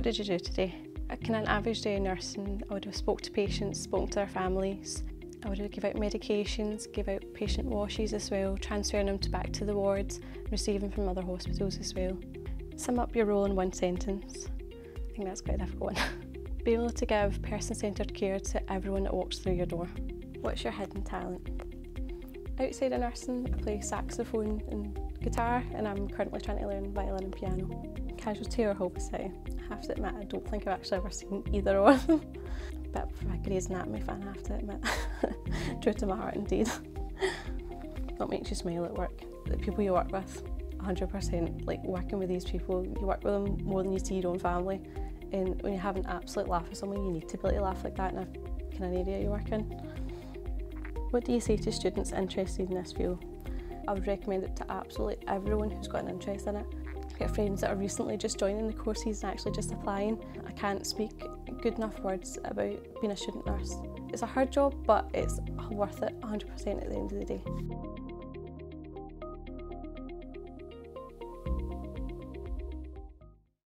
did you do today? Kind an average day in nursing, I would have spoke to patients, spoken to their families. I would have give out medications, give out patient washes as well, transferring them to back to the wards, receiving from other hospitals as well. Sum up your role in one sentence. I think that's quite a difficult one. Be able to give person-centred care to everyone that walks through your door. What's your hidden talent? Outside of nursing, I play saxophone and guitar, and I'm currently trying to learn violin and piano. Casualty or City? I have to admit, I don't think I've actually ever seen either of them. Bit of a Grey's Anatomy fan, I have to admit. True to my heart, indeed. what makes you smile at work? The people you work with, 100%. Like working with these people, you work with them more than you see your own family. And when you have an absolute laugh with someone, you need to be able to laugh like that in a kind of area you work in. What do you say to students interested in this field? I would recommend it to absolutely everyone who's got an interest in it. I've got friends that are recently just joining the courses and actually just applying. I can't speak good enough words about being a student nurse. It's a hard job, but it's worth it 100% at the end of the day.